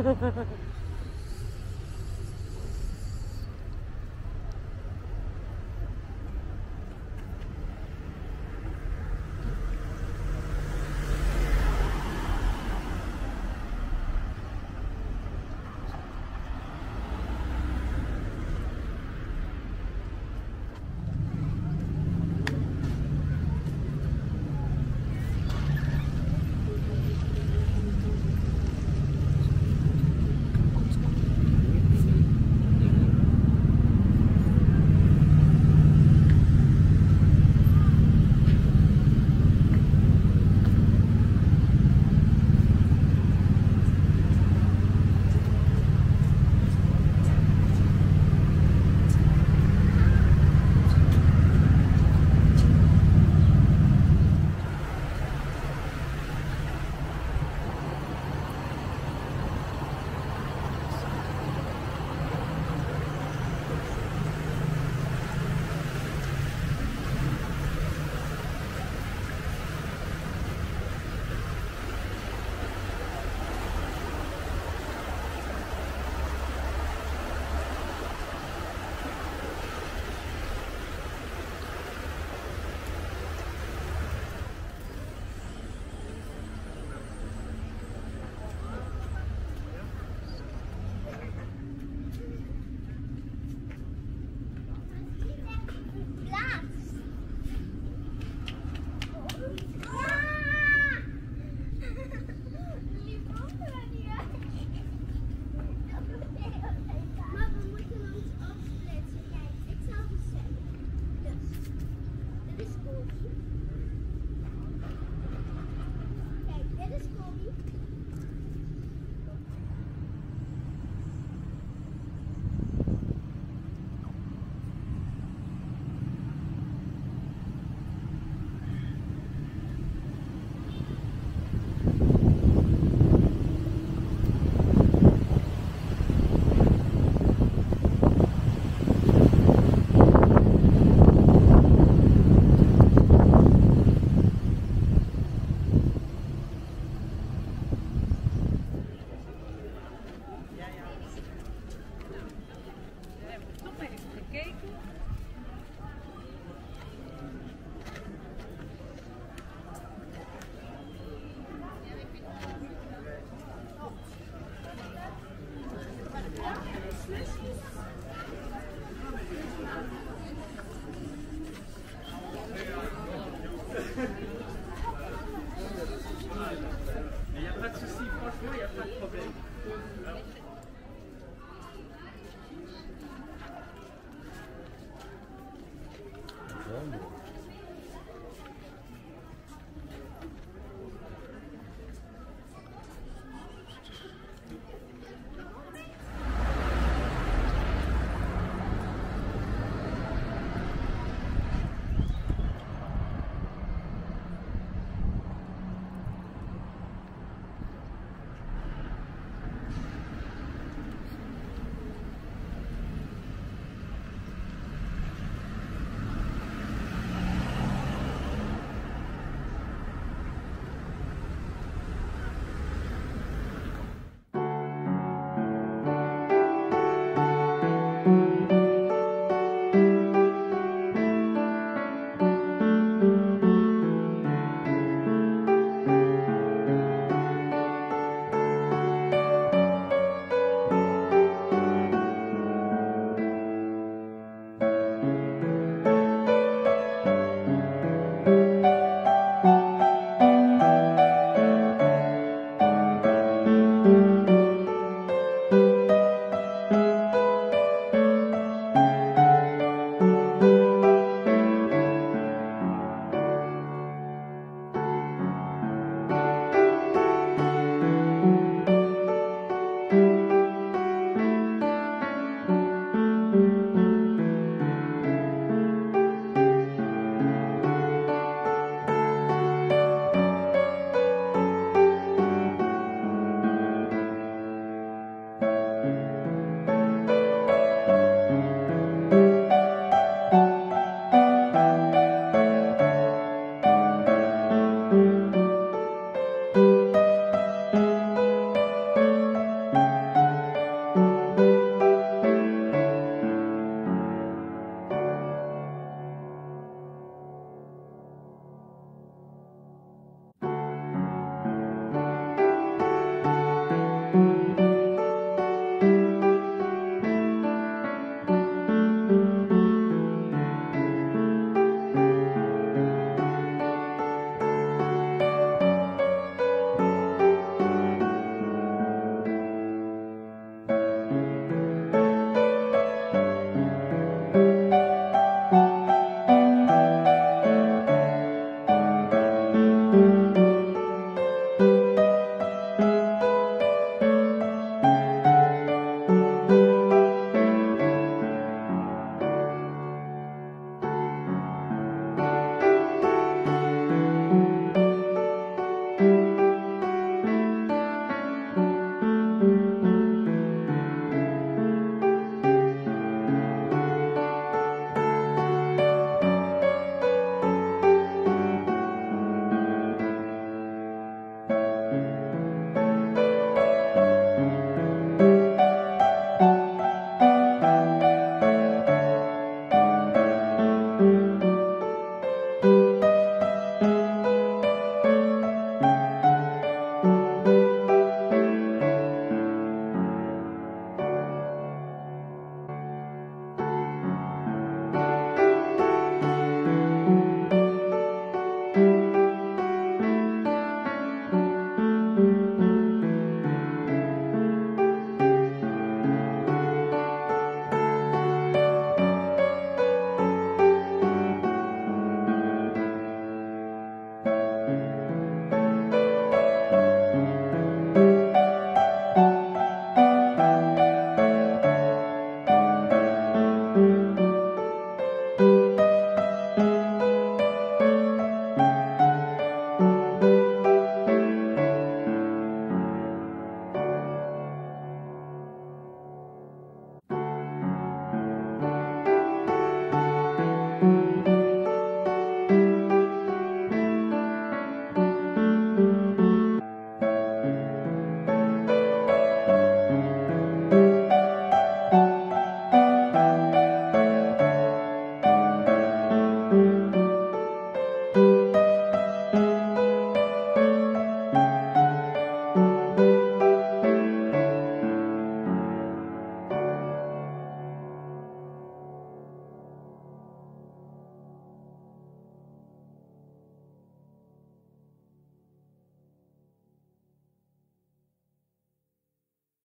Ha, ha, ha, ha.